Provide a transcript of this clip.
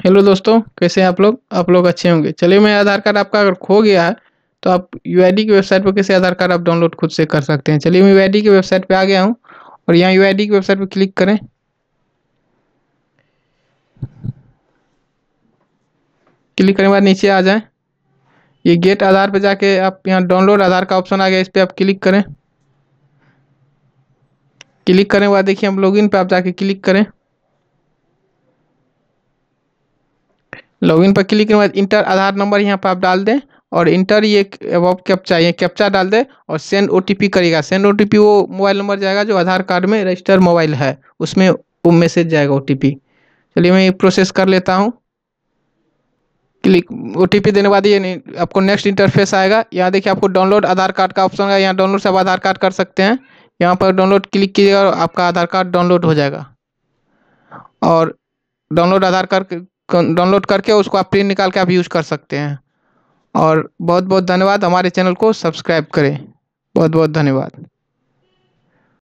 Hello दोस्तों, कैसे हैं आप लोग? आप लोग अच्छे होंगे। चलिए मैं आधार कार्ड आपका अगर खो गया है तो आप UID की वेबसाइट पर कैसे आधार कार्ड आप डाउनलोड खुद से कर सकते हैं। चलिए मैं UID की वेबसाइट पर आ गया हूँ और यहाँ यू की वेबसाइट पर क्लिक करें। क्लिक करने के बाद नीचे आ जाएँ। ये गेट आधार पर जाके आप यहाँ डाउनलोड आधार का ऑप्शन आ गया, इस पर आप क्लिक करें। क्लिक करने के बाद देखिए हम लॉगिन पे आप जाके क्लिक करें। लॉगिन पर क्लिक करने के बाद इंटर आधार नंबर यहाँ पर आप डाल दें और इंटर ये अब कैप्चा ये कैप्चा डाल दें और सेंड ओटीपी करेगा सेंड ओटीपी वो मोबाइल नंबर जाएगा जो आधार कार्ड में रजिस्टर मोबाइल है, उसमें वो मैसेज जाएगा ओटीपी चलिए मैं ये प्रोसेस कर लेता हूँ। क्लिक ओटीपी देने बाद ये नहीं, आपको नेक्स्ट इंटरफेस आएगा। यहाँ देखिए आपको डाउनलोड आधार कार्ड का ऑप्शन है यहाँ डाउनलोड से आप आधार कार्ड कर सकते हैं। यहाँ पर डाउनलोड क्लिक कीजिएगा आपका आधार कार्ड डाउनलोड हो जाएगा। और डाउनलोड आधार कार्ड डाउनलोड करके उसको आप प्रिंट निकाल के आप यूज़ कर सकते हैं। और बहुत बहुत धन्यवाद हमारे चैनल को सब्सक्राइब करें। बहुत बहुत धन्यवाद।